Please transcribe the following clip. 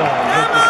Armstrong.